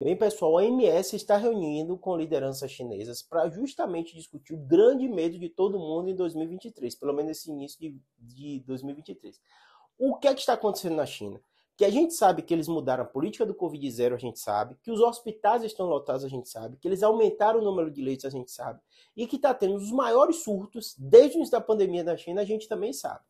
Bem, pessoal, a OMS está reunindo com lideranças chinesas para justamente discutir o grande medo de todo mundo em 2023, pelo menos nesse início de, de 2023. O que é que está acontecendo na China? Que a gente sabe que eles mudaram a política do Covid zero, a gente sabe, que os hospitais estão lotados, a gente sabe, que eles aumentaram o número de leitos, a gente sabe, e que está tendo os maiores surtos desde o início da pandemia na China, a gente também sabe.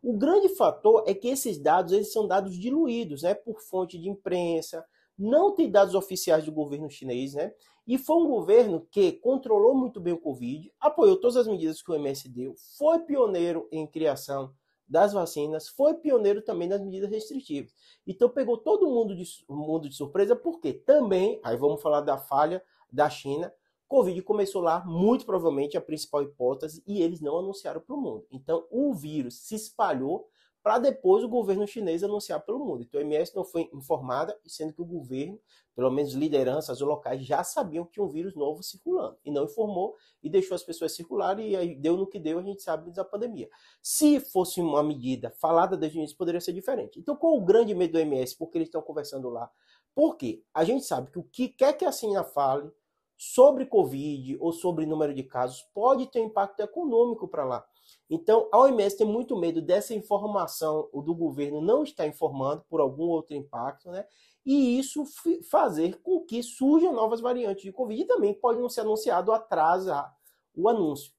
O grande fator é que esses dados eles são dados diluídos, né, por fonte de imprensa, não tem dados oficiais do governo chinês, né? E foi um governo que controlou muito bem o Covid, apoiou todas as medidas que o MS deu, foi pioneiro em criação das vacinas, foi pioneiro também nas medidas restritivas. Então pegou todo mundo de, mundo de surpresa, porque também, aí vamos falar da falha da China, Covid começou lá, muito provavelmente a principal hipótese, e eles não anunciaram para o mundo. Então o vírus se espalhou para depois o governo chinês anunciar pelo mundo. Então a OMS não foi informada, sendo que o governo, pelo menos lideranças locais, já sabiam que tinha um vírus novo circulando e não informou e deixou as pessoas circularem e aí deu no que deu, a gente sabe da pandemia. Se fosse uma medida falada desde o início, poderia ser diferente. Então qual o grande medo do OMS? Porque eles estão conversando lá. Porque a gente sabe que o que quer que a China fale sobre Covid ou sobre número de casos pode ter impacto econômico para lá. Então, a OMS tem muito medo dessa informação do governo não estar informando por algum outro impacto, né? E isso fazer com que surjam novas variantes de Covid e também pode não ser anunciado atrasar o anúncio.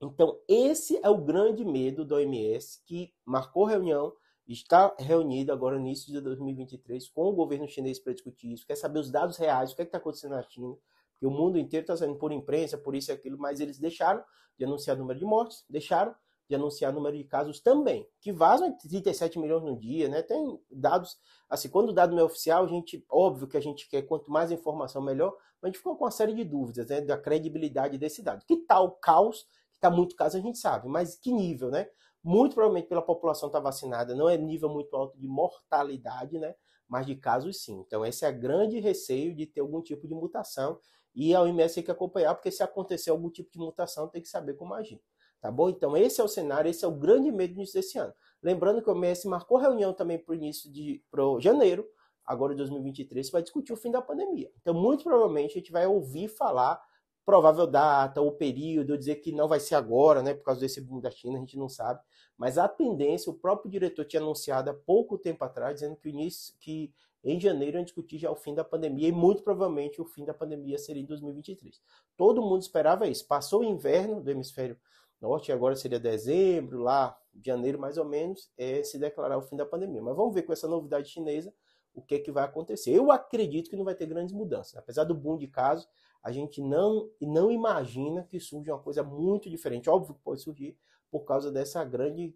Então, esse é o grande medo da OMS, que marcou reunião, está reunido agora no início de 2023 com o governo chinês para discutir isso, quer saber os dados reais, o que é está acontecendo na China, que o mundo inteiro está saindo por imprensa, por isso e aquilo, mas eles deixaram de anunciar o número de mortes, deixaram de anunciar o número de casos também, que vazam 37 milhões no dia, né? Tem dados, assim, quando o dado não é oficial, a gente, óbvio que a gente quer quanto mais informação melhor, mas a gente ficou com uma série de dúvidas, né, da credibilidade desse dado. Que tal caos, que tá muito caso a gente sabe, mas que nível, né? Muito provavelmente pela população estar tá vacinada, não é nível muito alto de mortalidade, né? Mas de casos sim. Então esse é o grande receio de ter algum tipo de mutação e a OMS tem que acompanhar, porque se acontecer algum tipo de mutação, tem que saber como agir. Tá bom? Então, esse é o cenário, esse é o grande medo do início desse ano. Lembrando que a OMS marcou reunião também para o início de pro janeiro, agora de 2023, vai discutir o fim da pandemia. Então, muito provavelmente, a gente vai ouvir falar provável data ou período, dizer que não vai ser agora, né, por causa desse boom da China, a gente não sabe. Mas a tendência, o próprio diretor tinha anunciado há pouco tempo atrás, dizendo que o início, que em janeiro a discutir já o fim da pandemia e muito provavelmente o fim da pandemia seria em 2023. Todo mundo esperava isso. Passou o inverno do hemisfério norte, agora seria dezembro, lá, janeiro mais ou menos, é se declarar o fim da pandemia. Mas vamos ver com essa novidade chinesa o que, é que vai acontecer. Eu acredito que não vai ter grandes mudanças. Apesar do boom de casos, a gente não, não imagina que surja uma coisa muito diferente. Óbvio que pode surgir por causa dessa grande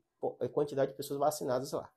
quantidade de pessoas vacinadas lá.